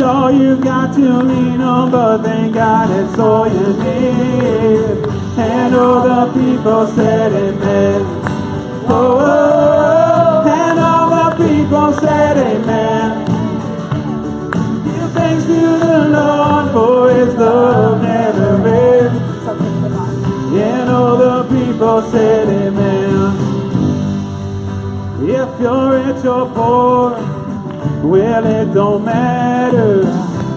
It's all you've got to lean on, but thank God it's all you need. And all the people said amen. Oh, oh, oh. and all the people said amen. Give thanks to the Lord for his love never ends. And all the people said amen. If you're rich or poor, well, it don't matter.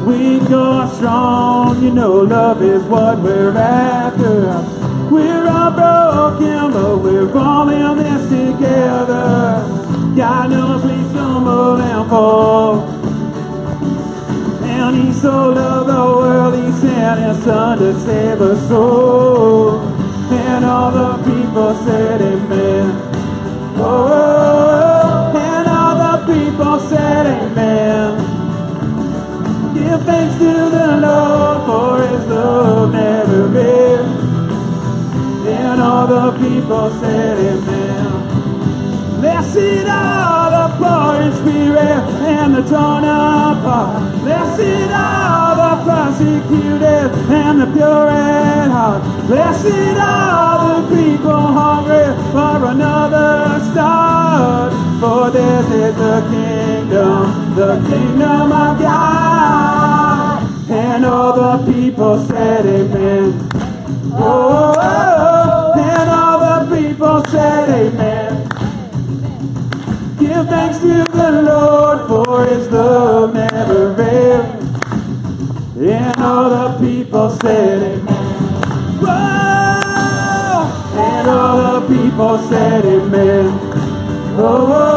Weak or strong, you know love is what we're after. We're all broken, but we're all in this together. God knows we stumble and fall. And he so loved the world, he sent his son to save us soul. And all the people said amen. Oh, thanks to the Lord for his love never ends. And all the people said amen. Blessed are the poor in spirit and the torn apart. Blessed are the persecuted and the pure at heart. Blessed are the people hungry for another start. For this is the kingdom, the kingdom of God. And all the people said amen. Oh, oh, oh. and all the people said amen. Give thanks to the Lord for his love never fails. And all the people said amen. Whoa! And all the people said amen. Oh, oh.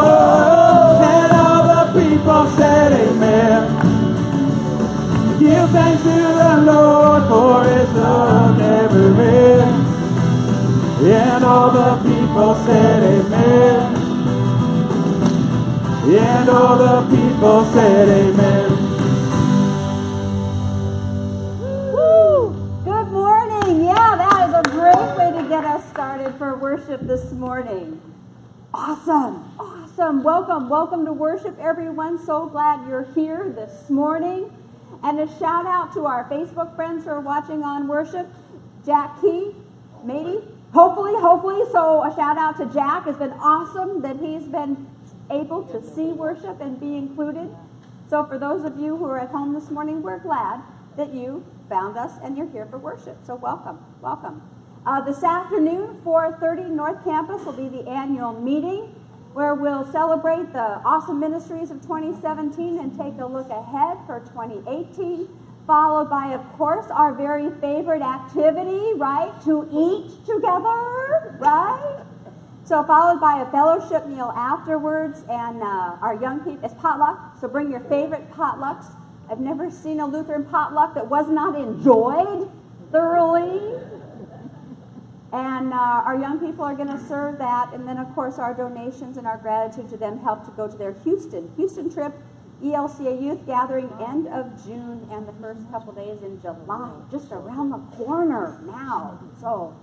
All the people said amen. And all the people said amen. Woo! Good morning. Yeah, that is a great way to get us started for worship this morning. Awesome. Awesome. Welcome. Welcome to worship, everyone. So glad you're here this morning. And a shout out to our Facebook friends who are watching on worship. Jack Key, hopefully, hopefully. So a shout out to Jack. It's been awesome that he's been able to see worship and be included. So for those of you who are at home this morning, we're glad that you found us and you're here for worship. So welcome, welcome. Uh, this afternoon, 4:30 North Campus will be the annual meeting where we'll celebrate the awesome ministries of 2017 and take a look ahead for 2018. Followed by, of course, our very favorite activity, right? To eat together, right? So followed by a fellowship meal afterwards, and uh, our young people, it's potluck, so bring your favorite potlucks. I've never seen a Lutheran potluck that was not enjoyed thoroughly. And uh, our young people are going to serve that, and then of course our donations and our gratitude to them help to go to their Houston Houston trip, ELCA Youth Gathering, end of June and the first couple days in July, just around the corner now. So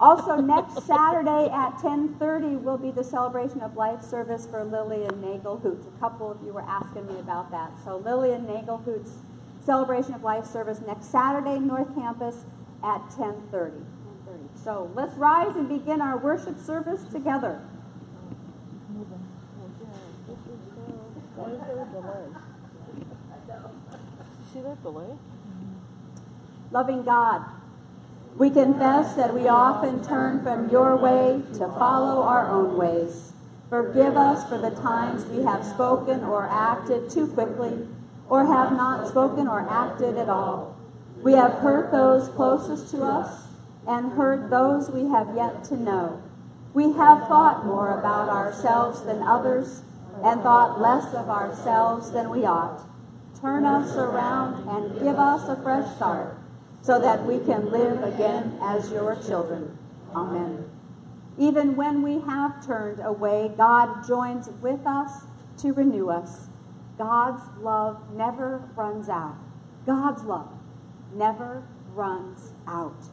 also, next Saturday at 10:30 will be the celebration of life service for Lillian Nagelhout. A couple of you were asking me about that. So Lillian Nagelhout's celebration of life service next Saturday, North Campus at 10:30. 10:30. So let's rise and begin our worship service together. See that delay? Loving God, we confess that we often turn from your way to follow our own ways. Forgive us for the times we have spoken or acted too quickly, or have not spoken or acted at all. We have hurt those closest to us and hurt those we have yet to know. We have thought more about ourselves than others and thought less of ourselves than we ought turn us around, and give us a fresh start so that we can live again as your children. Amen. Even when we have turned away, God joins with us to renew us. God's love never runs out. God's love never runs out.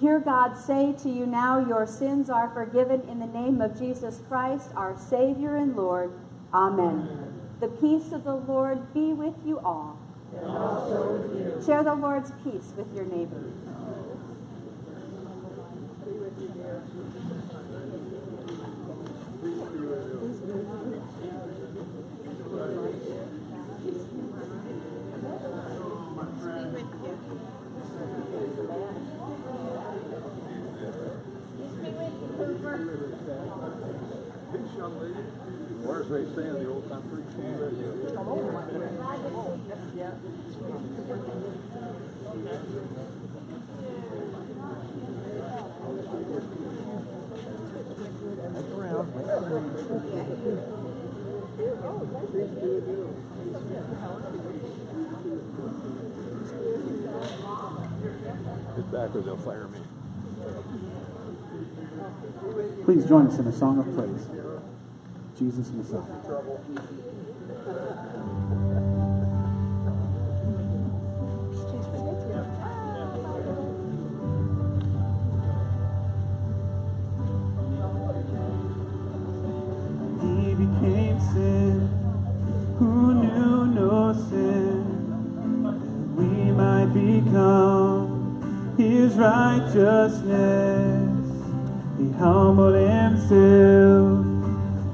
Hear God say to you now, Your sins are forgiven in the name of Jesus Christ, our Savior and Lord. Amen. Amen. The peace of the Lord be with you all. And also with you. Share the Lord's peace with your neighbors. Get back or they'll fire me. Please join us in a song of praise. Jesus Messiah. righteousness. He humbled himself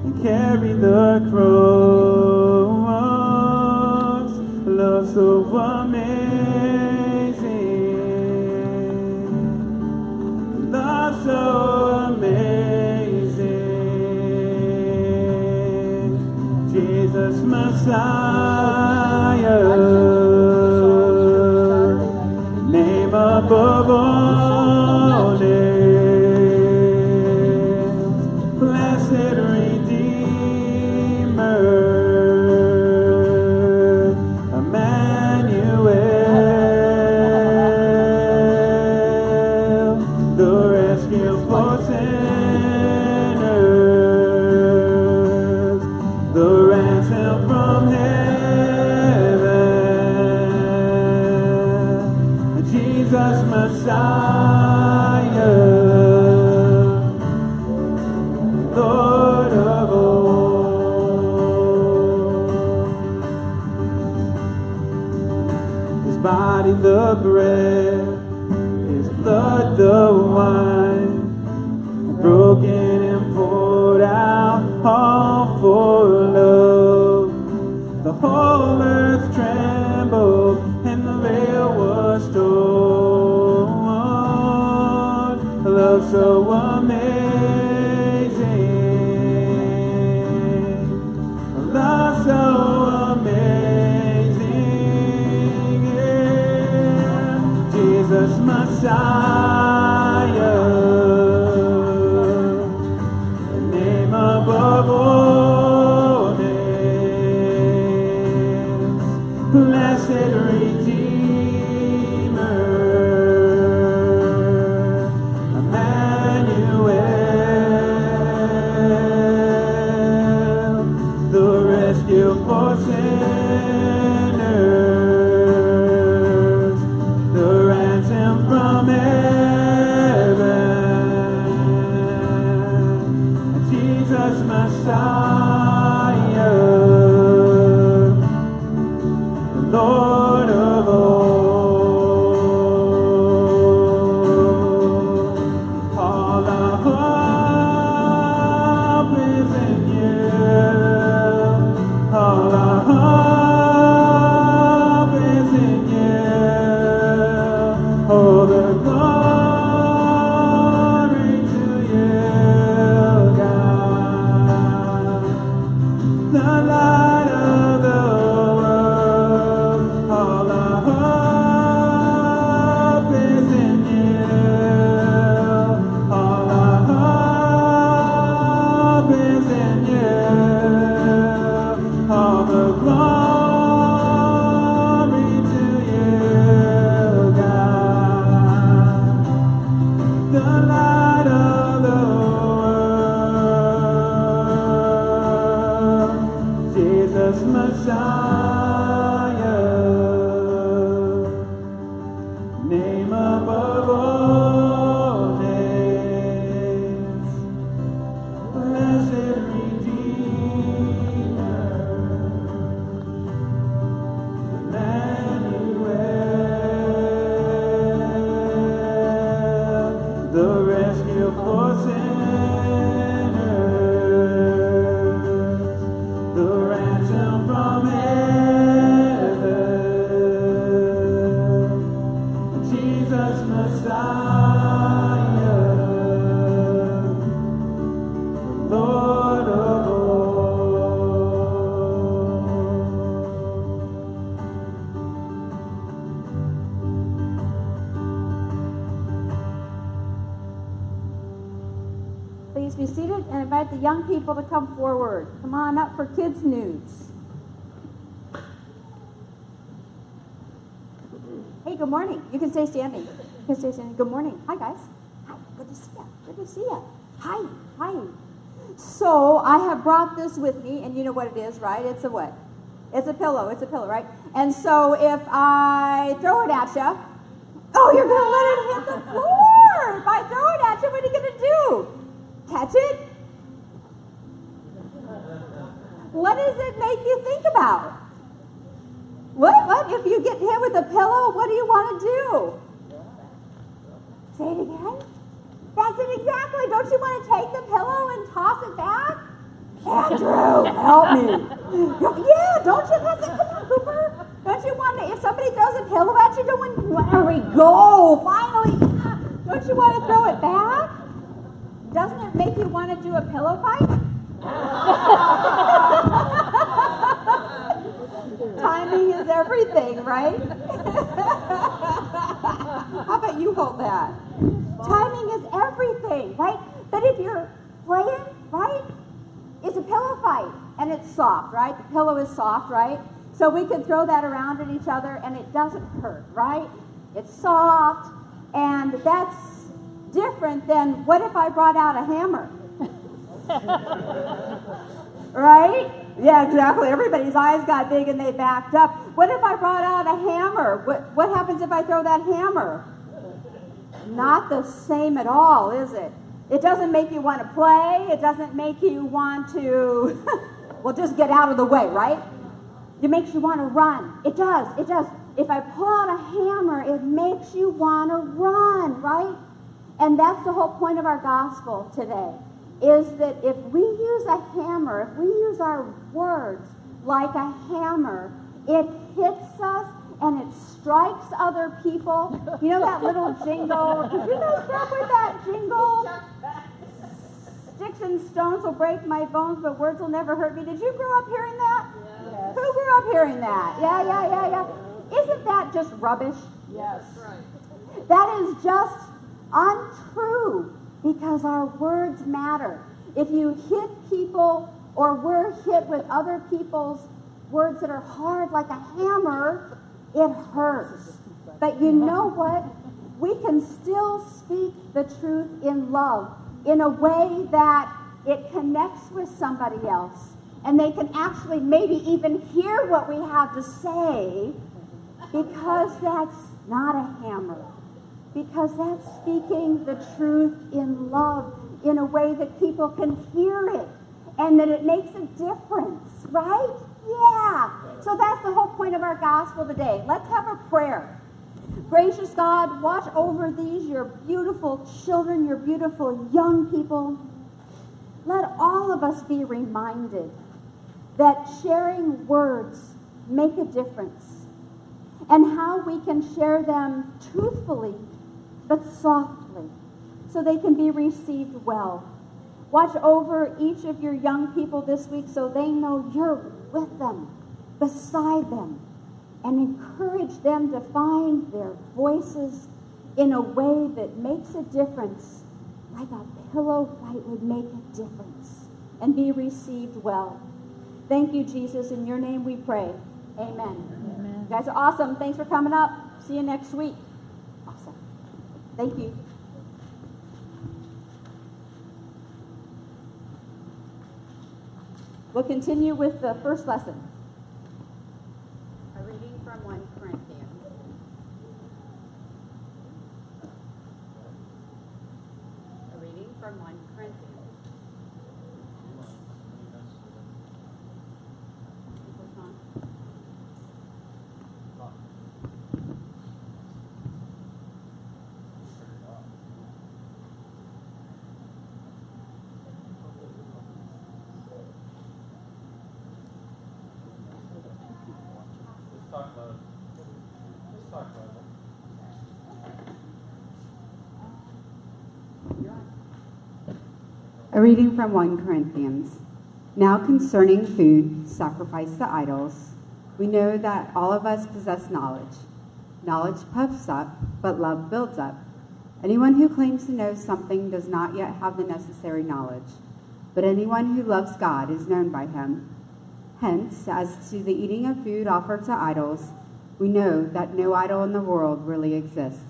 and carried the cross. Love so one. so amazing. To come forward. Come on up for kids' news. Hey, good morning. You can stay standing. You can stay standing. Good morning. Hi, guys. Hi. Good to see you. Good to see you. Hi. Hi. So I have brought this with me, and you know what it is, right? It's a what? It's a pillow. It's a pillow, right? And so if I throw it at you, oh, you're gonna let it hit the floor. If I throw it at you, what are you gonna do? Catch it? What does it make you think about? What? What? If you get hit with a pillow, what do you want to do? Say it again. That's it exactly. Don't you want to take the pillow and toss it back? Andrew, help me. Yeah, don't you? That's it. Come on, Cooper. Don't you want to? If somebody throws a pillow at you, don't there we go. Finally. Don't you want to throw it back? Doesn't it make you want to do a pillow fight? Timing is everything, right? How about you hold that? Timing is everything, right? But if you're playing, right? It's a pillow fight and it's soft, right? The pillow is soft, right? So we can throw that around at each other and it doesn't hurt, right? It's soft and that's different than what if I brought out a hammer? right? Yeah, exactly. Everybody's eyes got big and they backed up. What if I brought out a hammer? What, what happens if I throw that hammer? Not the same at all, is it? It doesn't make you want to play. It doesn't make you want to, well, just get out of the way, right? It makes you want to run. It does. It does. If I pull out a hammer, it makes you want to run, right? And that's the whole point of our gospel today is that if we use a hammer, if we use our words like a hammer, it hits us and it strikes other people. You know that little jingle? Did you guys grow up with that jingle? Sticks and stones will break my bones, but words will never hurt me. Did you grow up hearing that? Yes. Who grew up hearing that? Yeah, yeah, yeah, yeah. Isn't that just rubbish? Yes. That is just untrue because our words matter. If you hit people or we're hit with other people's words that are hard like a hammer, it hurts. But you know what? We can still speak the truth in love in a way that it connects with somebody else. And they can actually maybe even hear what we have to say because that's not a hammer because that's speaking the truth in love in a way that people can hear it and that it makes a difference, right? Yeah. So that's the whole point of our gospel today. Let's have a prayer. Gracious God, watch over these, your beautiful children, your beautiful young people. Let all of us be reminded that sharing words make a difference and how we can share them truthfully but softly so they can be received well. Watch over each of your young people this week so they know you're with them, beside them, and encourage them to find their voices in a way that makes a difference, like a pillow fight would make a difference, and be received well. Thank you, Jesus. In your name we pray. Amen. Amen. You guys are awesome. Thanks for coming up. See you next week. Thank you. We'll continue with the first lesson. A reading from 1 Corinthians. A reading from 1 Corinthians. This one. Let's talk about it. Let's talk about it. A reading from 1 Corinthians. Now concerning food sacrificed to idols, we know that all of us possess knowledge. Knowledge puffs up, but love builds up. Anyone who claims to know something does not yet have the necessary knowledge, but anyone who loves God is known by him. Hence, as to the eating of food offered to idols, we know that no idol in the world really exists,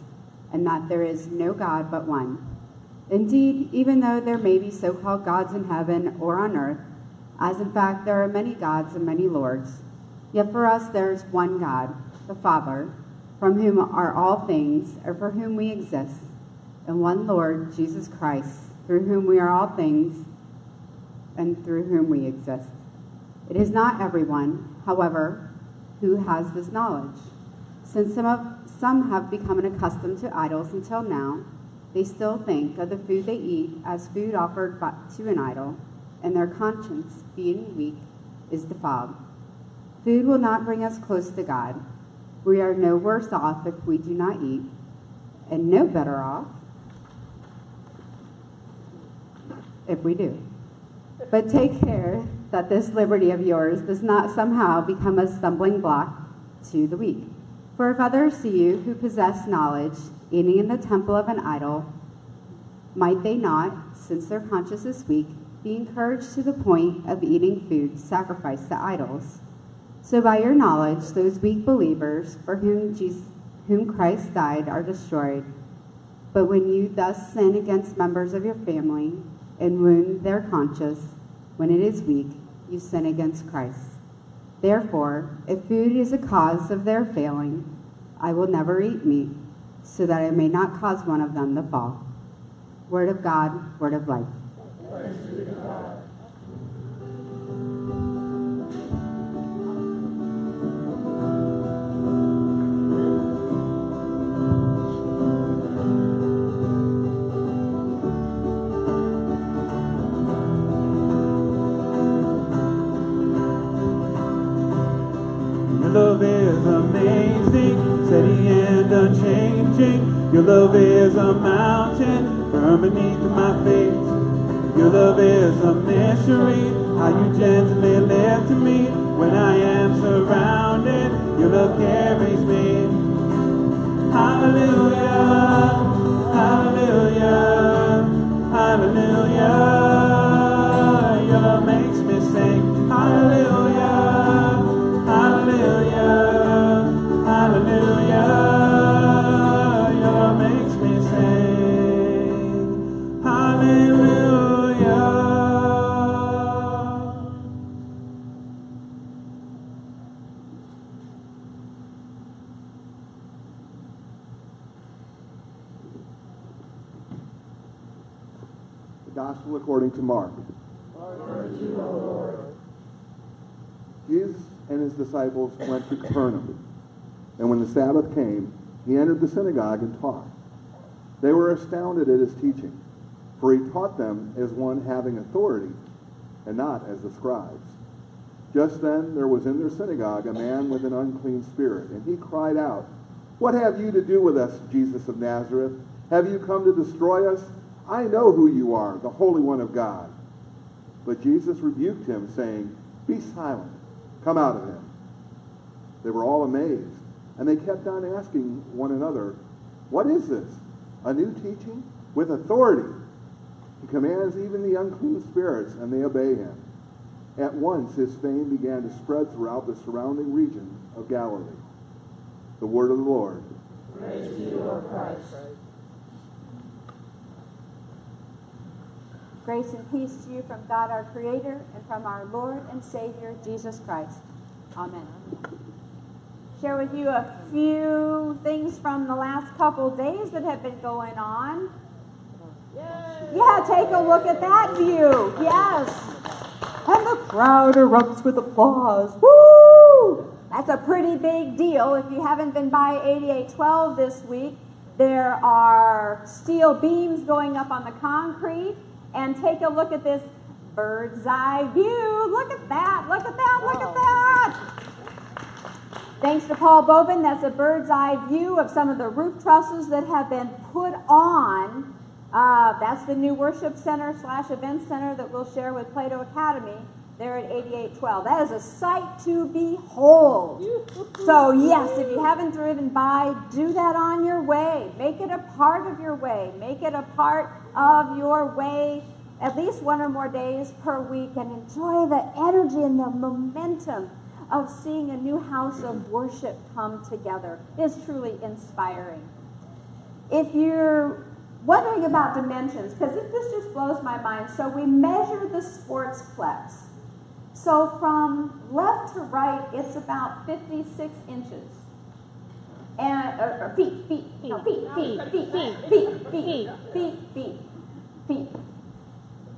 and that there is no God but one. Indeed, even though there may be so called gods in heaven or on earth, as in fact there are many gods and many lords, yet for us there is one God, the Father, from whom are all things, or for whom we exist, and one Lord, Jesus Christ, through whom we are all things, and through whom we exist. It is not everyone, however, who has this knowledge. Since some, of, some have become accustomed to idols until now, they still think of the food they eat as food offered to an idol, and their conscience, being weak, is defiled. Food will not bring us close to God. We are no worse off if we do not eat, and no better off if we do. But take care that this liberty of yours does not somehow become a stumbling block to the weak. For if others see you who possess knowledge eating in the temple of an idol, might they not, since their conscience is weak, be encouraged to the point of eating food sacrificed to idols? So by your knowledge, those weak believers for whom, Jesus, whom Christ died are destroyed. But when you thus sin against members of your family and wound their conscience, when it is weak, you sin against Christ. Therefore, if food is a cause of their failing, I will never eat meat, so that I may not cause one of them to fall. Word of God, word of life. Love is a mountain firm beneath my feet. Your love is a mystery, how you gently lift me when I am surrounded. Your love carries me. Hallelujah, hallelujah, hallelujah. According to Mark. Jesus and his disciples went to Capernaum. And when the Sabbath came, he entered the synagogue and taught. They were astounded at his teaching, for he taught them as one having authority, and not as the scribes. Just then there was in their synagogue a man with an unclean spirit, and he cried out, What have you to do with us, Jesus of Nazareth? Have you come to destroy us? I know who you are, the Holy One of God. But Jesus rebuked him, saying, Be silent. Come out of him. They were all amazed, and they kept on asking one another, What is this? A new teaching? With authority. He commands even the unclean spirits, and they obey him. At once his fame began to spread throughout the surrounding region of Galilee. The word of the Lord. Grace and peace to you from God our Creator and from our Lord and Savior Jesus Christ. Amen. Share with you a few things from the last couple days that have been going on. Yeah, take a look at that view. Yes. And the crowd erupts with applause. Woo! That's a pretty big deal. If you haven't been by 8812 this week, there are steel beams going up on the concrete. And take a look at this bird's eye view. Look at that. Look at that. Look at that. Thanks to Paul Bobin, that's a bird's eye view of some of the roof trusses that have been put on Uh, that's the new worship center slash event center that we'll share with Plato Academy there at 8812. That is a sight to behold. So, yes, if you haven't driven by, do that on your way. Make it a part of your way. Make it a part of your way at least one or more days per week and enjoy the energy and the momentum of seeing a new house of worship come together. is truly inspiring. If you're wondering about dimensions, because this just blows my mind, so we measure the sportsplex. So from left to right, it's about 56 inches. And, or, or er, er, feet, feet, no, feet, feet, feet, feet, feet, feet, feet, feet, feet.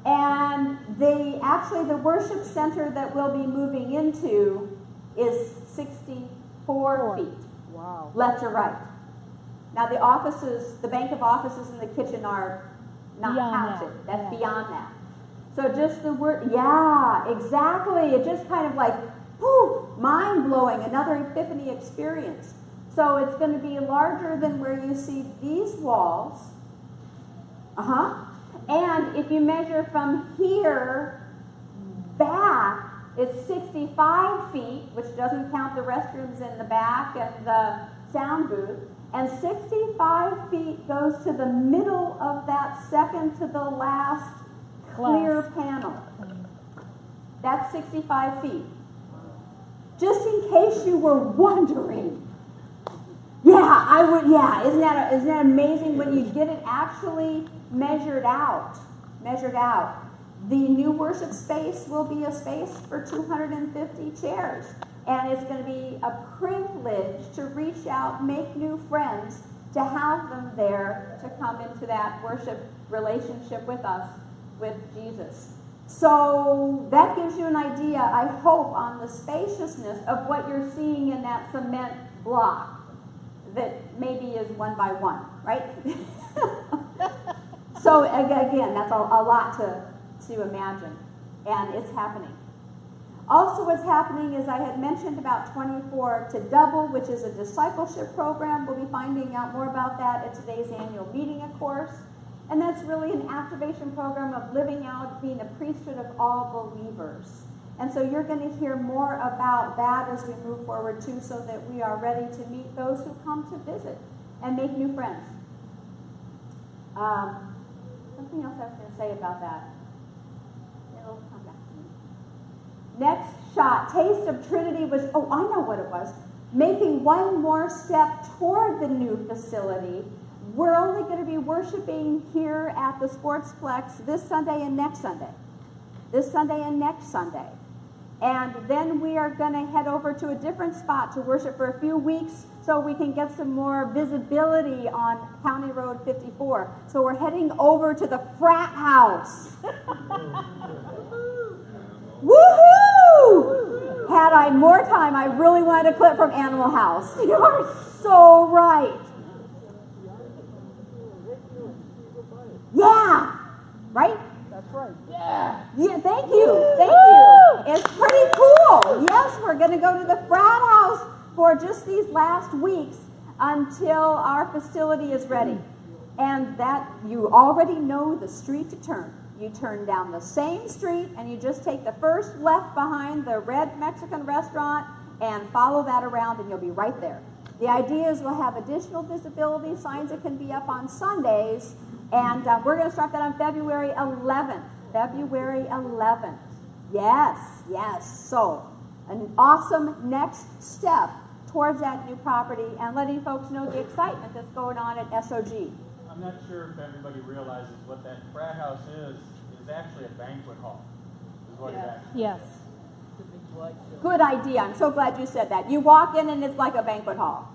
And the, actually, the worship center that we'll be moving into is 64 feet, Wow. left to right. Now, the offices, the bank of offices and the kitchen are not Beyond counted. that, That's yeah. beyond that. So just the word, yeah, exactly. It just kind of like, whew, mind blowing, another epiphany experience. So it's going to be larger than where you see these walls. Uh huh. And if you measure from here back, it's 65 feet, which doesn't count the restrooms in the back and the sound booth. And 65 feet goes to the middle of that second to the last clear panel. That's 65 feet. Just in case you were wondering. Yeah, I would. Yeah, isn't that isn't that amazing when you get it actually measured out? Measured out. The new worship space will be a space for 250 chairs, and it's going to be a privilege to reach out, make new friends, to have them there to come into that worship relationship with us, with Jesus. So that gives you an idea, I hope, on the spaciousness of what you're seeing in that cement block that maybe is one by one, right? so again, that's a, a lot to, to imagine, and it's happening. Also, what's happening is I had mentioned about 24 to Double, which is a discipleship program. We'll be finding out more about that at today's annual meeting, of course. And that's really an activation program of living out being a priesthood of all believers. And so you're going to hear more about that as we move forward too, so that we are ready to meet those who come to visit and make new friends. Um, something else I was going to say about that. It'll come back to me. Next shot, Taste of Trinity was, oh, I know what it was. Making one more step toward the new facility. We're only going to be worshiping here at the Sportsplex this Sunday and next Sunday. This Sunday and next Sunday. And then we are going to head over to a different spot to worship for a few weeks so we can get some more visibility on County Road 54. So we're heading over to the frat house. Woohoo! Had I more time, I really wanted a clip from Animal House. You are so right. Yeah, right? That's right. Yeah. Yeah, thank you. Thank you. It's pretty cool. Yes, we're going to go to the frat house for just these last weeks until our facility is ready. And that you already know the street to turn. You turn down the same street and you just take the first left behind the red Mexican restaurant and follow that around and you'll be right there. The idea is we'll have additional visibility signs that can be up on Sundays and uh, we're going to start that on February 11th. February 11th. Yes, yes. So, an awesome next step towards that new property and letting folks know the excitement that's going on at SOG. I'm not sure if everybody realizes what that frat house is, is actually a banquet hall. Is what it Yes. Good idea. I'm so glad you said that. You walk in and it's like a banquet hall.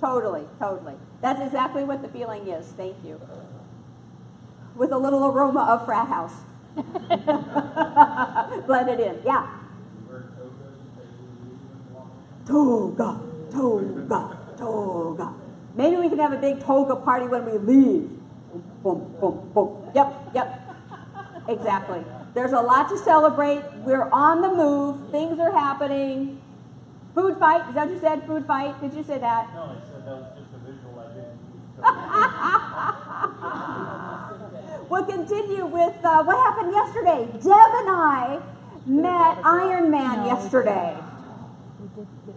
Totally, totally. That's exactly what the feeling is. Thank you. With a little aroma of frat house. Blended in. Yeah. Toga, toga, toga. Maybe we can have a big toga party when we leave. Boom, boom, boom. Yep, yep. Exactly. There's a lot to celebrate. We're on the move. Things are happening. Food fight. Is that what you said? Food fight. Did you say that? No, I said that was just a visual I didn't. We'll continue with uh, what happened yesterday. Deb and I met Iron Man yesterday.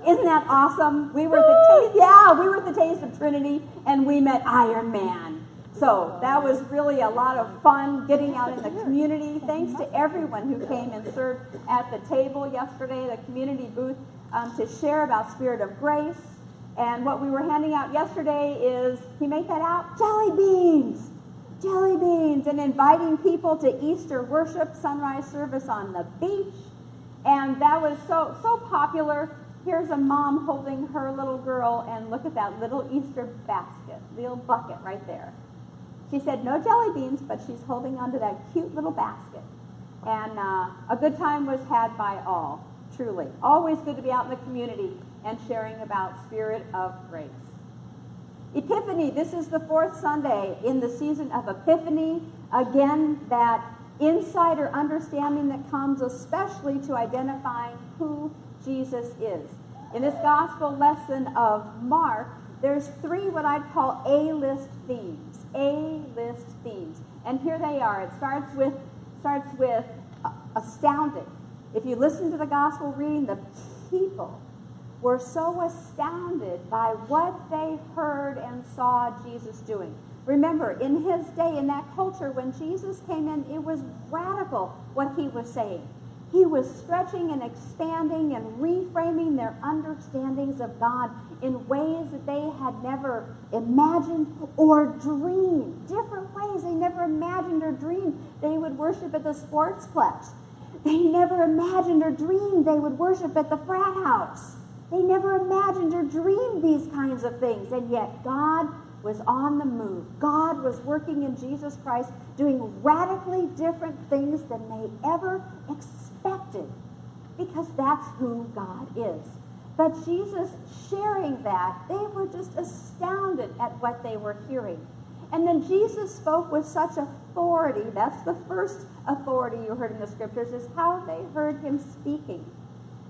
Isn't that awesome? We were at the taste, yeah, we were at the Taste of Trinity, and we met Iron Man. So that was really a lot of fun getting out in the community. Thanks to everyone who came and served at the table yesterday, the community booth, um, to share about Spirit of Grace. And what we were handing out yesterday is, he made that out? Jelly beans! Jelly beans! And inviting people to Easter worship, sunrise service on the beach. And that was so, so popular. Here's a mom holding her little girl, and look at that little Easter basket, little bucket right there. She said no jelly beans, but she's holding onto that cute little basket. And uh, a good time was had by all, truly. Always good to be out in the community and sharing about Spirit of Grace. Epiphany, this is the fourth Sunday in the season of Epiphany. Again, that insider understanding that comes especially to identifying who Jesus is. In this gospel lesson of Mark, there's three what I'd call A-list themes. A-list themes. And here they are. It starts with starts with uh, astounding. If you listen to the gospel reading, the people were so astounded by what they heard and saw Jesus doing. Remember, in his day, in that culture, when Jesus came in, it was radical what he was saying. He was stretching and expanding and reframing their understandings of God in ways that they had never imagined or dreamed. Different ways they never imagined or dreamed they would worship at the sports sportsplex. They never imagined or dreamed they would worship at the frat house. They never imagined or dreamed these kinds of things. And yet God was on the move. God was working in Jesus Christ, doing radically different things than they ever expected, because that's who God is. But Jesus sharing that, they were just astounded at what they were hearing. And then Jesus spoke with such authority. That's the first authority you heard in the scriptures, is how they heard him speaking.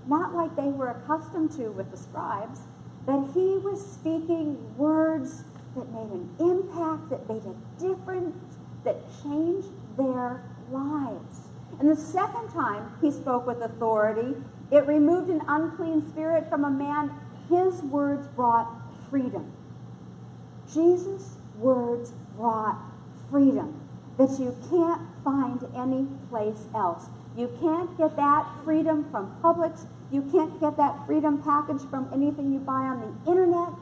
Not like they were accustomed to with the scribes, that he was speaking words that made an impact, that made a difference, that changed their lives. And the second time he spoke with authority, it removed an unclean spirit from a man. His words brought freedom. Jesus' words brought freedom that you can't find any place else. You can't get that freedom from Publix. You can't get that freedom package from anything you buy on the internet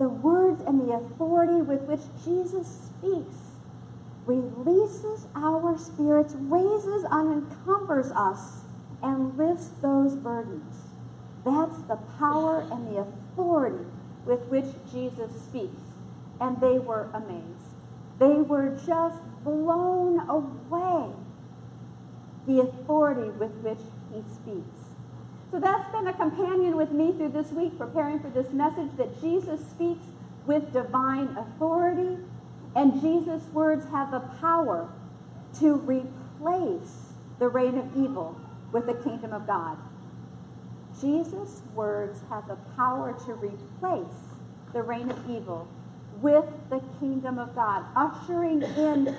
the words and the authority with which Jesus speaks releases our spirits, raises, unencumbers us, and lifts those burdens. That's the power and the authority with which Jesus speaks. And they were amazed. They were just blown away. The authority with which he speaks. So that's been a companion with me through this week, preparing for this message that Jesus speaks with divine authority, and Jesus' words have the power to replace the reign of evil with the kingdom of God. Jesus' words have the power to replace the reign of evil with the kingdom of God, ushering in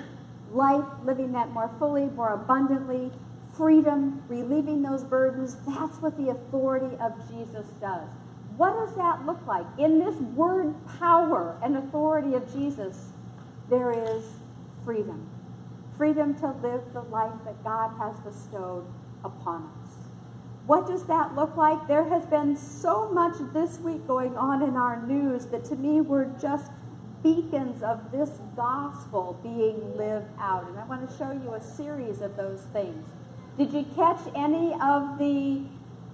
life, living that more fully, more abundantly, freedom, relieving those burdens. That's what the authority of Jesus does. What does that look like? In this word power and authority of Jesus, there is freedom. Freedom to live the life that God has bestowed upon us. What does that look like? There has been so much this week going on in our news that to me were just beacons of this gospel being lived out. And I want to show you a series of those things. Did you catch any of the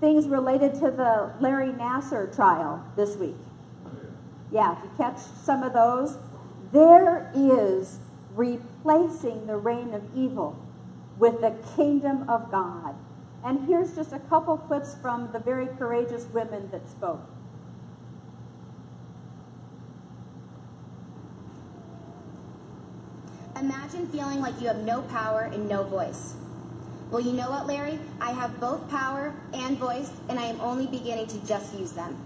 things related to the Larry Nassar trial this week? Yeah, did you catch some of those? There is replacing the reign of evil with the kingdom of God. And here's just a couple clips from the very courageous women that spoke. Imagine feeling like you have no power and no voice. Well, you know what, Larry? I have both power and voice, and I am only beginning to just use them.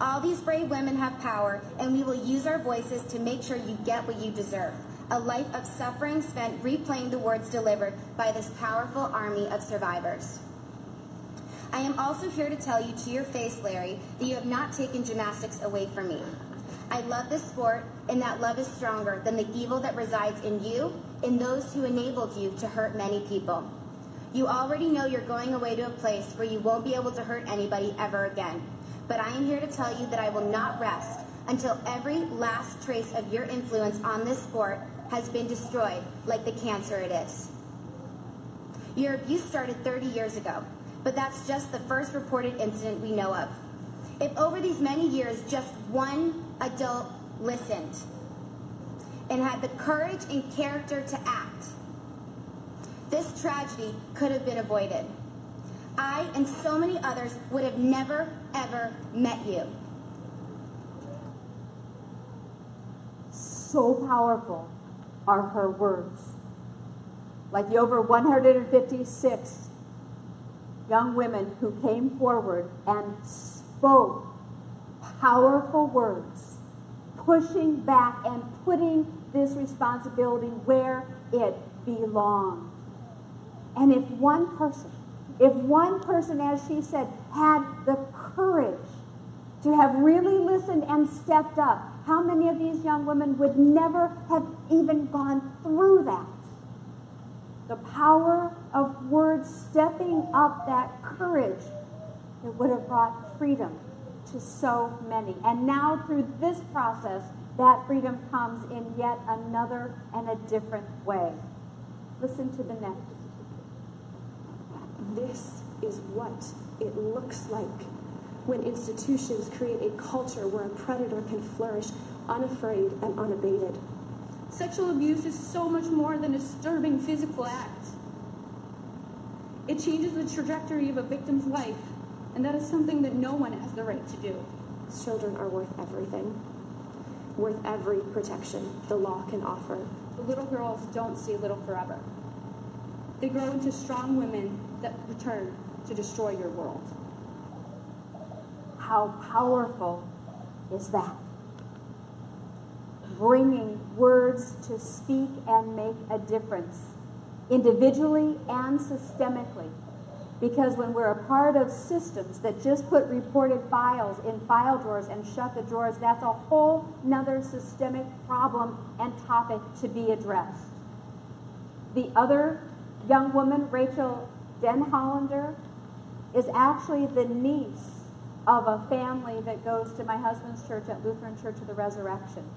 All these brave women have power, and we will use our voices to make sure you get what you deserve. a life of suffering spent replaying the words delivered by this powerful army of survivors. I am also here to tell you to your face, Larry, that you have not taken gymnastics away from me. I love this sport, and that love is stronger than the evil that resides in you and those who enabled you to hurt many people. You already know you're going away to a place where you won't be able to hurt anybody ever again. But I am here to tell you that I will not rest until every last trace of your influence on this sport has been destroyed, like the cancer it is. Your abuse started 30 years ago, but that's just the first reported incident we know of. If over these many years just one adult listened and had the courage and character to act, this tragedy could have been avoided. I and so many others would have never, ever met you. So powerful are her words. Like the over 156 young women who came forward and spoke powerful words, pushing back and putting this responsibility where it belongs. And if one person, if one person, as she said, had the courage to have really listened and stepped up, how many of these young women would never have even gone through that? The power of words stepping up that courage that would have brought freedom to so many. And now, through this process, that freedom comes in yet another and a different way. Listen to the next. This is what it looks like when institutions create a culture where a predator can flourish unafraid and unabated. Sexual abuse is so much more than a disturbing physical act. It changes the trajectory of a victim's life, and that is something that no one has the right to do. Children are worth everything, worth every protection the law can offer. The little girls don't see little forever. They grow into strong women that return to destroy your world. How powerful is that? Bringing words to speak and make a difference, individually and systemically. Because when we're a part of systems that just put reported files in file drawers and shut the drawers, that's a whole nother systemic problem and topic to be addressed. The other young woman, Rachel Denhollander, is actually the niece of a family that goes to my husband's church at Lutheran Church of the Resurrection.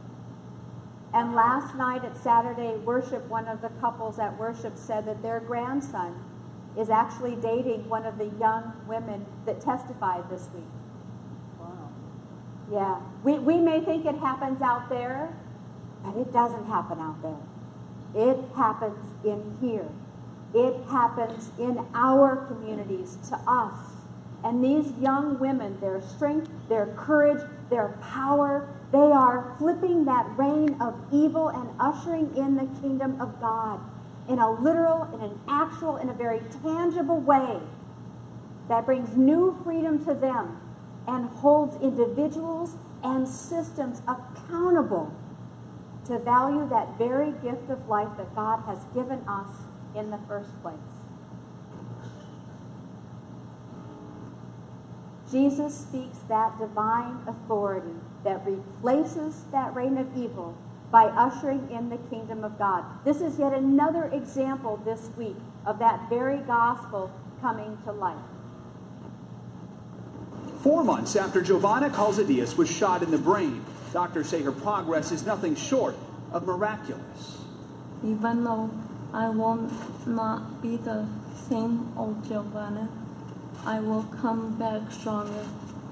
And last night at Saturday worship, one of the couples at worship said that their grandson is actually dating one of the young women that testified this week. Wow. Yeah. We, we may think it happens out there, but it doesn't happen out there. It happens in here. It happens in our communities to us. And these young women, their strength, their courage, their power, they are flipping that reign of evil and ushering in the kingdom of God in a literal, in an actual, in a very tangible way that brings new freedom to them and holds individuals and systems accountable to value that very gift of life that God has given us in the first place. Jesus speaks that divine authority that replaces that reign of evil by ushering in the kingdom of God. This is yet another example this week of that very gospel coming to life. Four months after Jovanna Calzadillas was shot in the brain, doctors say her progress is nothing short of miraculous. Even though I will not be the same old Jovanna, I will come back stronger.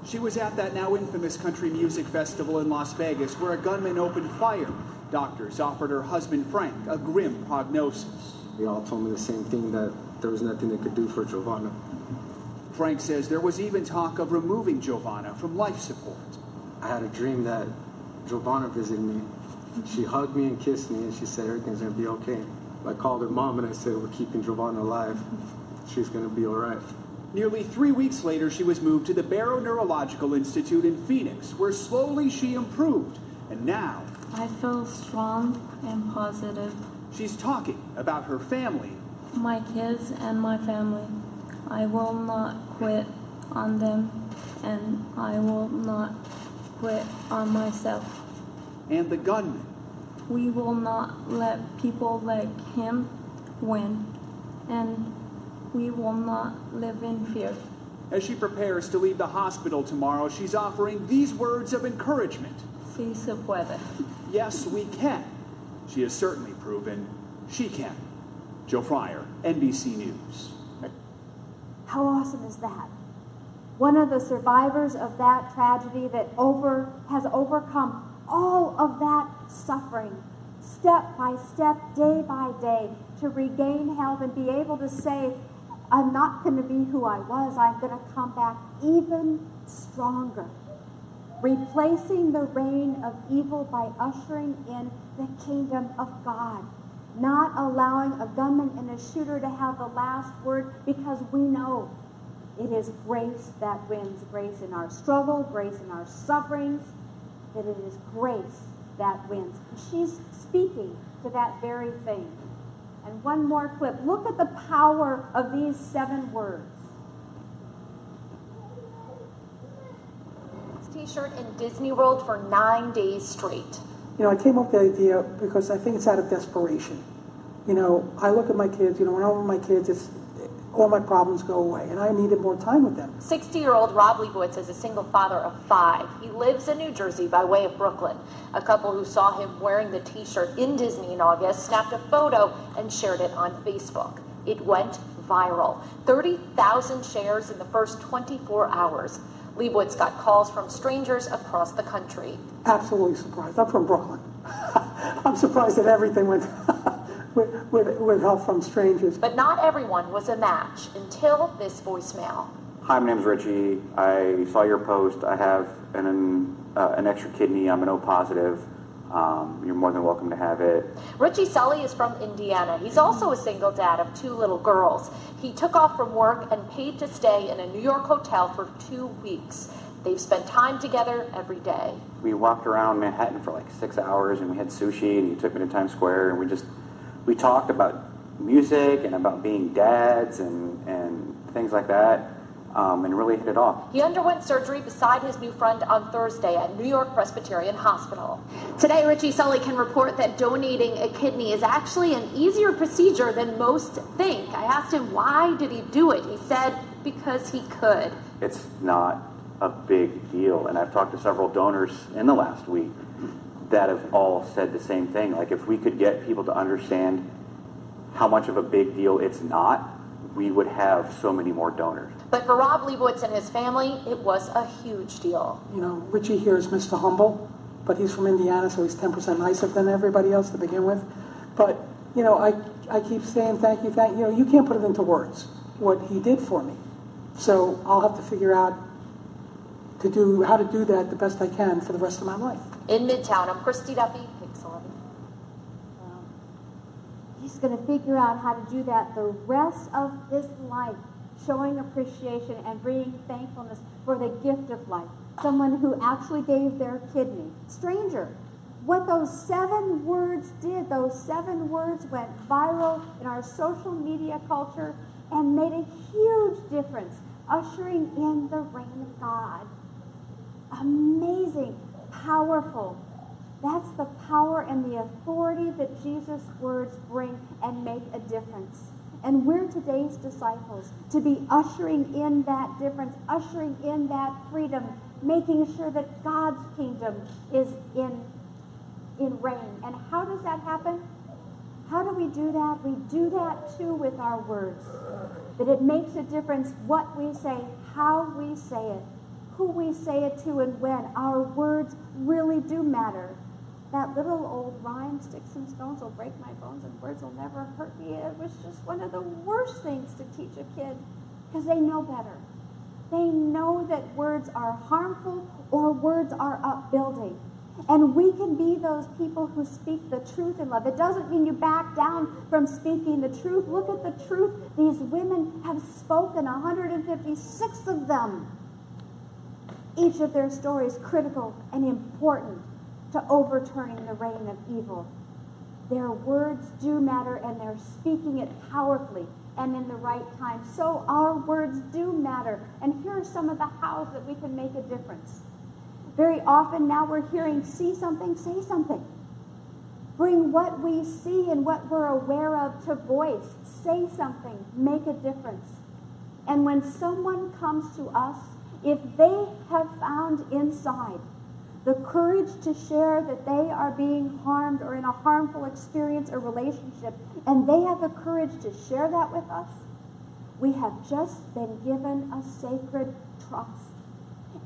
She was at that now infamous country music festival in Las Vegas where a gunman opened fire. Doctors offered her husband Frank a grim prognosis. They all told me the same thing that there was nothing they could do for Jovanna. Frank says there was even talk of removing Jovanna from life support. I had a dream that Jovanna visited me. She hugged me and kissed me and she said everything's gonna be okay. I called her mom and I said we're keeping Jovanna alive. She's gonna be all right. Nearly three weeks later, she was moved to the Barrow Neurological Institute in Phoenix, where slowly she improved. And now, I feel strong and positive. She's talking about her family. My kids and my family. I will not quit on them and I will not quit on myself. And the gunman. We will not let people like him win and we will not live in fear. As she prepares to leave the hospital tomorrow, she's offering these words of encouragement. Sí se puede. Yes, we can. She has certainly proven she can. Joe Fryer, NBC News. How awesome is that? One of the survivors of that tragedy that over has overcome all of that suffering, step by step, day by day, to regain health and be able to say, I'm not going to be who I was. I'm going to come back even stronger. Replacing the reign of evil by ushering in the kingdom of God. Not allowing a gunman and a shooter to have the last word because we know it is grace that wins. Grace in our struggle, grace in our sufferings, that it is grace that wins. She's speaking to that very thing. And one more clip. Look at the power of these seven words. T-shirt in Disney World for nine days straight. You know, I came up with the idea because I think it's out of desperation. You know, I look at my kids. You know, when I'm with my kids, it's all my problems go away, and I needed more time with them. 60-year-old Rob Leibowitz is a single father of five. He lives in New Jersey by way of Brooklyn. A couple who saw him wearing the T-shirt in Disney in August snapped a photo and shared it on Facebook. It went viral. 30,000 shares in the first 24 hours. Leibowitz got calls from strangers across the country. Absolutely surprised. I'm from Brooklyn. I'm surprised that everything went with, with, with help from strangers. But not everyone was a match until this voicemail. Hi, my name's Richie. I saw your post. I have an, uh, an extra kidney. I'm an O positive. Um, you're more than welcome to have it. Richie Sully is from Indiana. He's also a single dad of two little girls. He took off from work and paid to stay in a New York hotel for two weeks. They've spent time together every day. We walked around Manhattan for like six hours and we had sushi and he took me to Times Square and we just, we talked about music and about being dads and, and things like that. Um, and really hit it off. He underwent surgery beside his new friend on Thursday at New York Presbyterian Hospital. Today, Richie Sully can report that donating a kidney is actually an easier procedure than most think. I asked him why did he do it. He said because he could. It's not a big deal, and I've talked to several donors in the last week that have all said the same thing. Like if we could get people to understand how much of a big deal it's not, we would have so many more donors. But for Rob Leibowitz and his family, it was a huge deal. You know, Richie here is Mr. Humble, but he's from Indiana, so he's 10% nicer than everybody else to begin with. But, you know, I, I keep saying thank you, thank you. You know, you can't put it into words what he did for me. So I'll have to figure out to do how to do that the best I can for the rest of my life. In Midtown, I'm Christy Duffy, He's going to figure out how to do that the rest of his life, showing appreciation and bringing thankfulness for the gift of life. Someone who actually gave their kidney. Stranger. What those seven words did, those seven words went viral in our social media culture and made a huge difference, ushering in the reign of God. Amazing, powerful, that's the power and the authority that Jesus' words bring and make a difference. And we're today's disciples to be ushering in that difference, ushering in that freedom, making sure that God's kingdom is in, in reign. And how does that happen? How do we do that? We do that too with our words. That it makes a difference what we say, how we say it, who we say it to, and when. Our words really do matter that little old rhyme, sticks and stones will break my bones and words will never hurt me. It was just one of the worst things to teach a kid because they know better. They know that words are harmful or words are upbuilding. And we can be those people who speak the truth in love. It doesn't mean you back down from speaking the truth. Look at the truth these women have spoken, 156 of them. Each of their stories critical and important to overturning the reign of evil. Their words do matter and they're speaking it powerfully and in the right time. So our words do matter. And here are some of the hows that we can make a difference. Very often now we're hearing, see something, say something. Bring what we see and what we're aware of to voice. Say something, make a difference. And when someone comes to us, if they have found inside the courage to share that they are being harmed or in a harmful experience or relationship, and they have the courage to share that with us, we have just been given a sacred trust.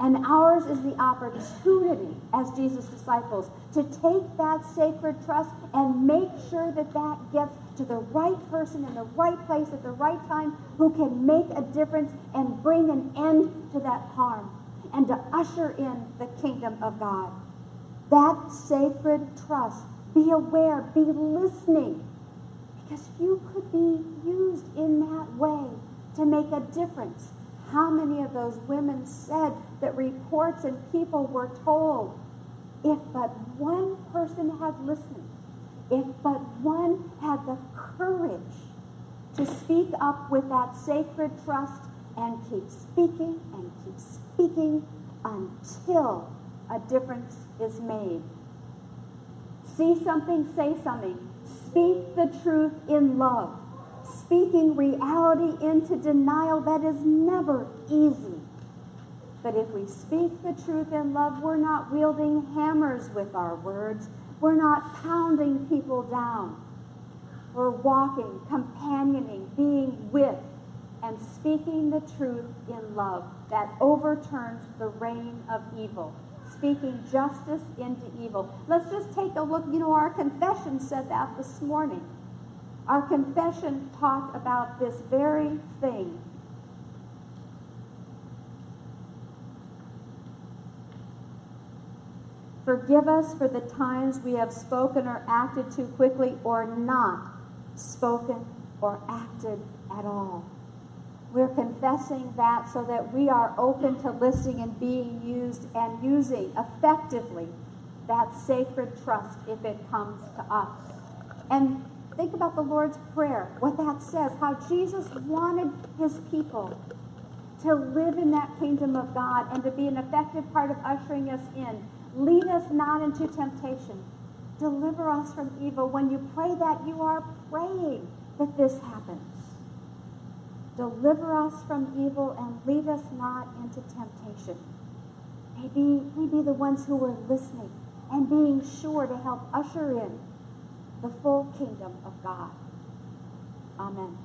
And ours is the opportunity as Jesus' disciples to take that sacred trust and make sure that that gets to the right person in the right place at the right time who can make a difference and bring an end to that harm and to usher in the kingdom of God. That sacred trust. Be aware, be listening, because you could be used in that way to make a difference. How many of those women said that reports and people were told, if but one person had listened, if but one had the courage to speak up with that sacred trust and keep speaking and keep speaking until a difference is made. See something, say something. Speak the truth in love. Speaking reality into denial, that is never easy. But if we speak the truth in love, we're not wielding hammers with our words. We're not pounding people down. We're walking, companioning, being with, and speaking the truth in love that overturns the reign of evil. Speaking justice into evil. Let's just take a look. You know, our confession said that this morning. Our confession talked about this very thing. Forgive us for the times we have spoken or acted too quickly or not spoken or acted at all. We're confessing that so that we are open to listening and being used and using effectively that sacred trust if it comes to us. And think about the Lord's Prayer, what that says, how Jesus wanted his people to live in that kingdom of God and to be an effective part of ushering us in. Lead us not into temptation. Deliver us from evil. When you pray that, you are praying that this happens. Deliver us from evil and lead us not into temptation. Maybe we be the ones who are listening and being sure to help usher in the full kingdom of God. Amen.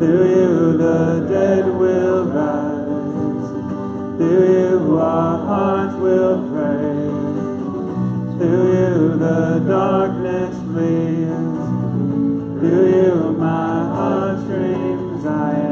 To you the dead will rise. Through you our hearts will praise. Through you the darkness flees. Through you my my dreams I am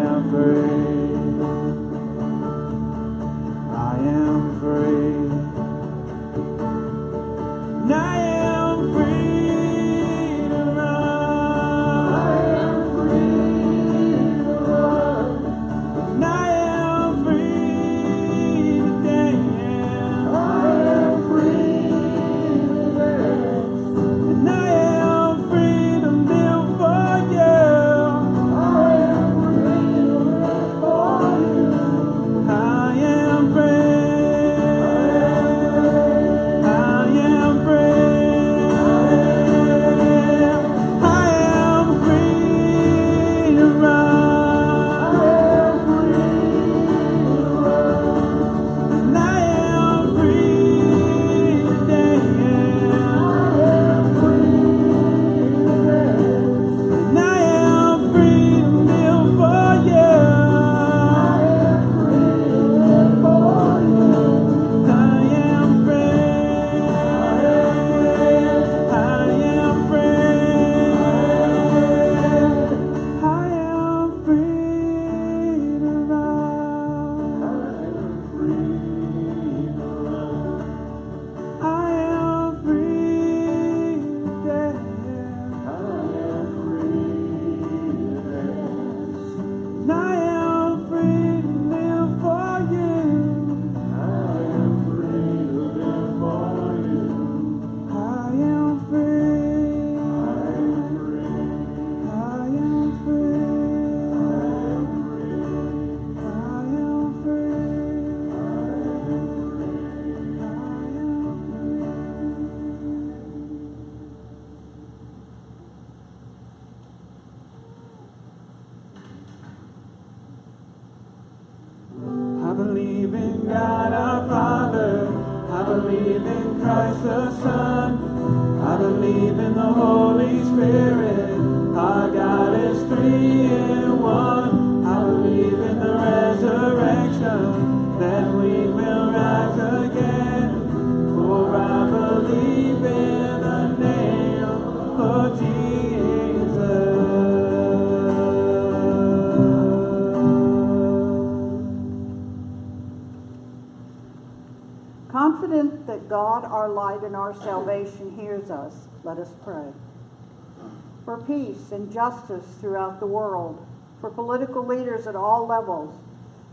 For peace and justice throughout the world, for political leaders at all levels,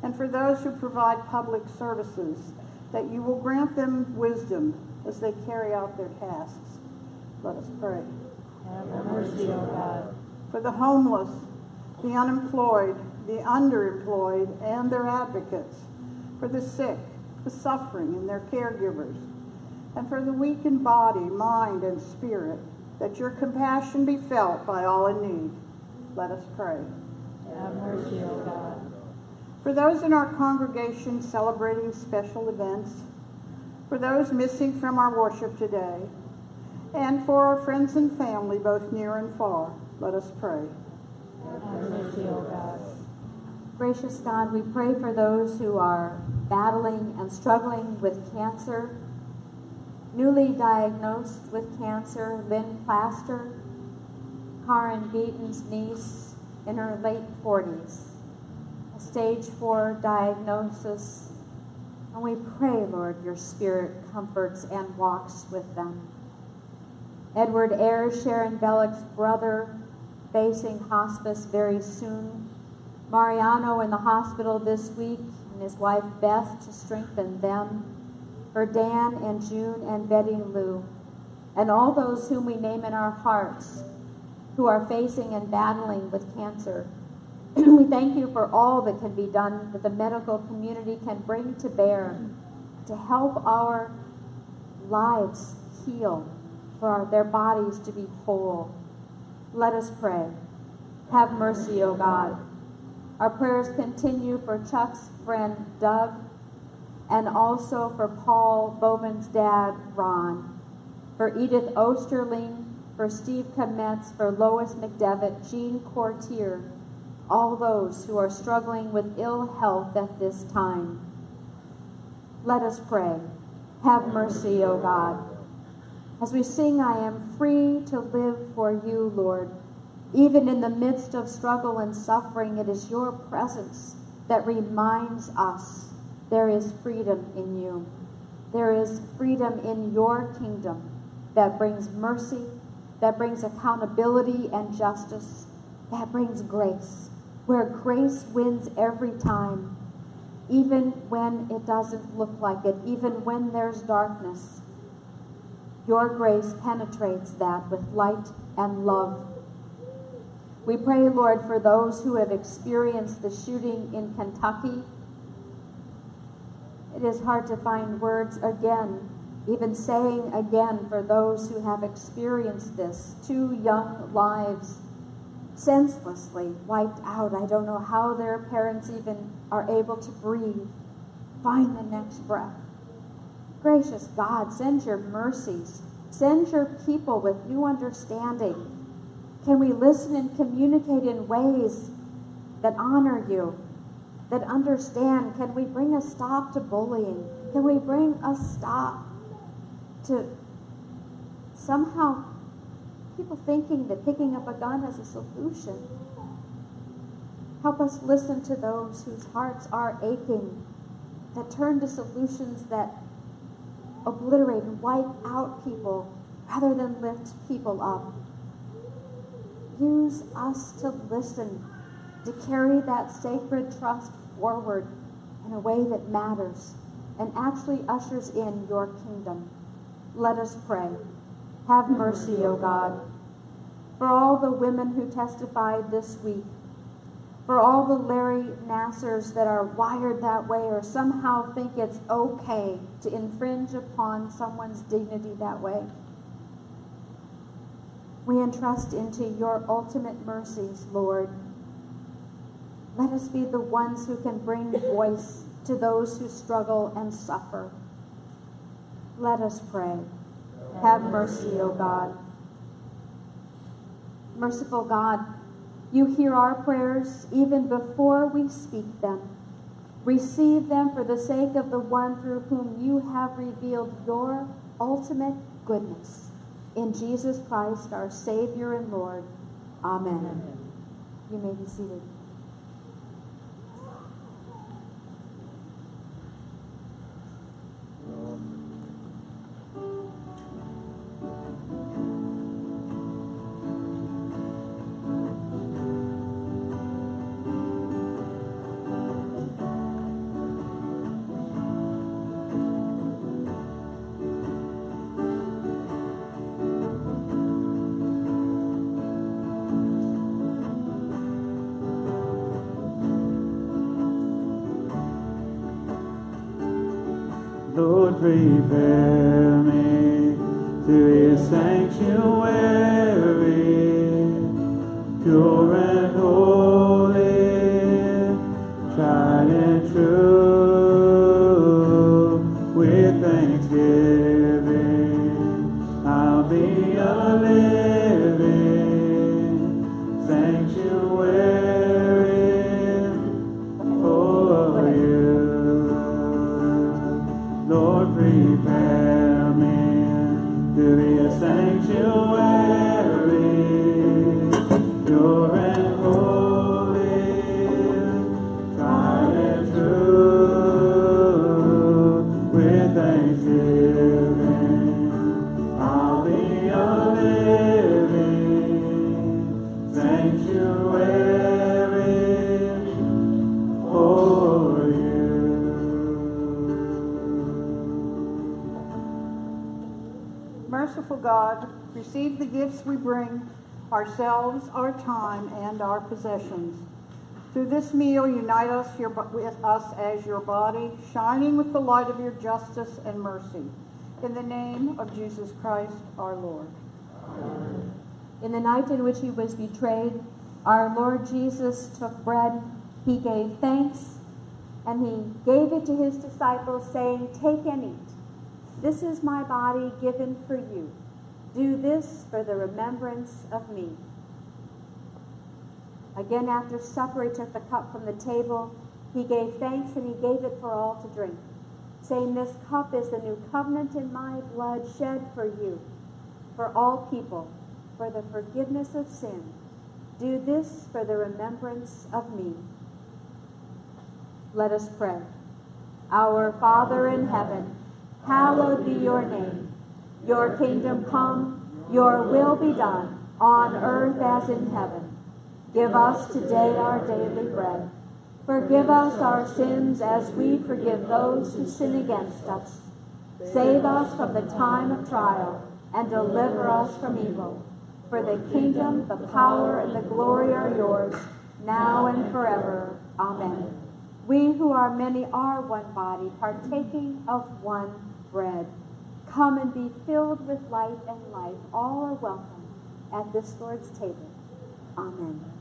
and for those who provide public services, that you will grant them wisdom as they carry out their tasks. Let us pray. Have mercy, O God. For the homeless, the unemployed, the underemployed, and their advocates, for the sick, the suffering, and their caregivers, and for the weak in body, mind, and spirit, that your compassion be felt by all in need. Let us pray. Have mercy, O God. For those in our congregation celebrating special events, for those missing from our worship today, and for our friends and family, both near and far, let us pray. Have mercy, O God. Gracious God, we pray for those who are battling and struggling with cancer. Newly diagnosed with cancer, Lynn Plaster, Karen Beaton's niece in her late 40s, a stage four diagnosis. And we pray, Lord, your spirit comforts and walks with them. Edward Ayers, Sharon Bellick's brother, facing hospice very soon. Mariano in the hospital this week, and his wife Beth to strengthen them. For Dan and June and Betty Lou, and all those whom we name in our hearts who are facing and battling with cancer. we thank you for all that can be done, that the medical community can bring to bear to help our lives heal, for our, their bodies to be whole. Let us pray. Have mercy, O God. Our prayers continue for Chuck's friend Doug and also for Paul Boven's dad, Ron, for Edith Osterling, for Steve Kametz, for Lois McDevitt, Jean Courtier, all those who are struggling with ill health at this time. Let us pray. Have mercy, O God. As we sing, I am free to live for you, Lord. Even in the midst of struggle and suffering, it is your presence that reminds us there is freedom in you. There is freedom in your kingdom that brings mercy, that brings accountability and justice, that brings grace, where grace wins every time, even when it doesn't look like it, even when there's darkness. Your grace penetrates that with light and love. We pray, Lord, for those who have experienced the shooting in Kentucky. It is hard to find words again, even saying again for those who have experienced this. Two young lives senselessly wiped out. I don't know how their parents even are able to breathe, find the next breath. Gracious God, send your mercies. Send your people with new understanding. Can we listen and communicate in ways that honor you, that understand? Can we bring a stop to bullying? Can we bring a stop to somehow people thinking that picking up a gun is a solution? Help us listen to those whose hearts are aching, that turn to solutions that obliterate and wipe out people rather than lift people up. Use us to listen, to carry that sacred trust forward in a way that matters and actually ushers in your kingdom. Let us pray. Have mercy, O God, for all the women who testified this week, for all the Larry Nassers that are wired that way or somehow think it's okay to infringe upon someone's dignity that way. We entrust into your ultimate mercies, Lord. Let us be the ones who can bring voice to those who struggle and suffer. Let us pray. Have mercy, O God. Merciful God, you hear our prayers even before we speak them. Receive them for the sake of the one through whom you have revealed your ultimate goodness. In Jesus Christ, our Savior and Lord. Amen. Amen. You may be seated. Lord, prepare me to a sanctuary, pure and holy, tried and true, the gifts we bring, ourselves, our time, and our possessions. Through this meal, unite us your, with us as your body, shining with the light of your justice and mercy. In the name of Jesus Christ, our Lord. In the night in which he was betrayed, our Lord Jesus took bread, he gave thanks, and he gave it to his disciples, saying, Take and eat. This is my body given for you. Do this for the remembrance of me. Again, after supper, he took the cup from the table. He gave thanks and he gave it for all to drink, saying, This cup is the new covenant in my blood shed for you, for all people, for the forgiveness of sin. Do this for the remembrance of me. Let us pray. Our Father in heaven, hallowed be your name. Your kingdom come, your will be done, on earth as in heaven. Give us today our daily bread. Forgive us our sins as we forgive those who sin against us. Save us from the time of trial and deliver us from evil. For the kingdom, the power, and the glory are yours, now and forever. Amen. We who are many are one body, partaking of one bread. Come and be filled with light and life. All are welcome at this Lord's table. Amen.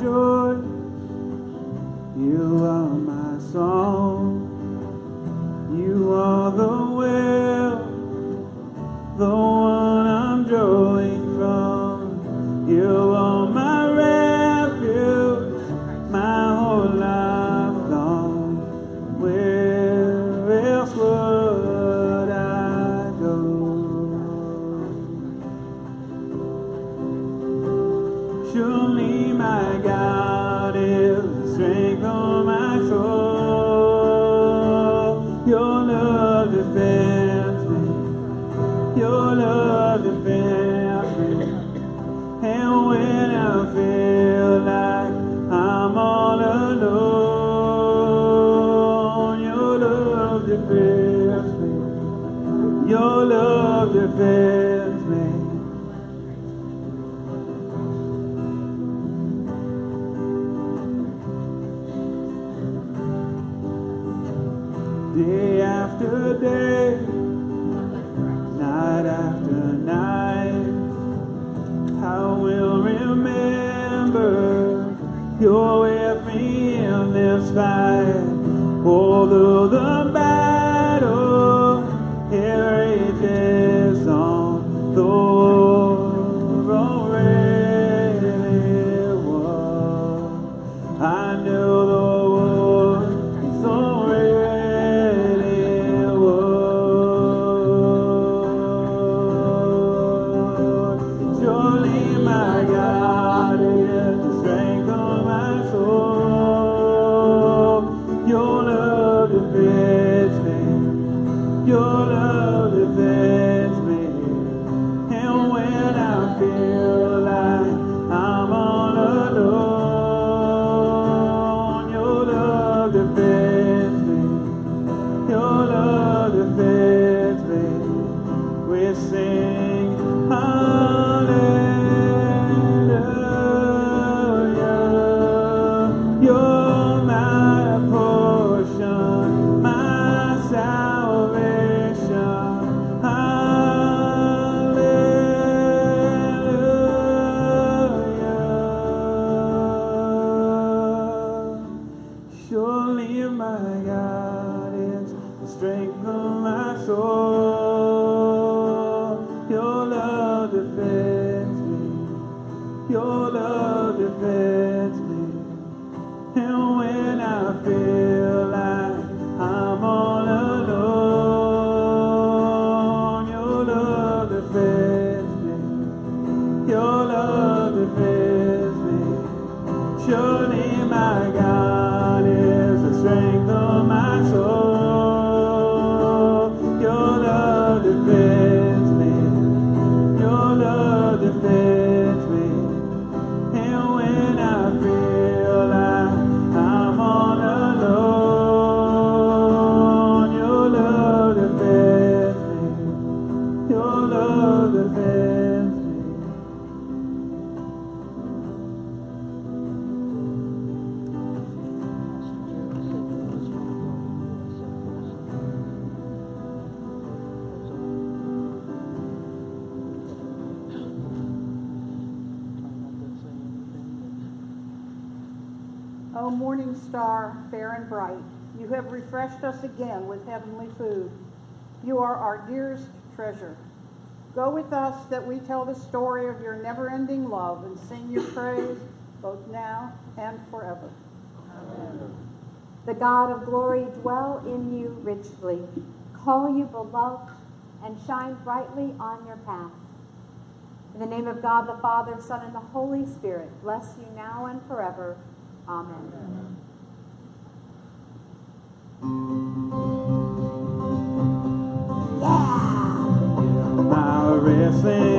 Joy. You are my song. You are the that we tell the story of your never ending love and sing your praise both now and forever. Amen. The God of glory dwell in you richly, call you beloved, and shine brightly on your path. In the name of God, the Father, Son, and the Holy Spirit, bless you now and forever. Amen. Amen. say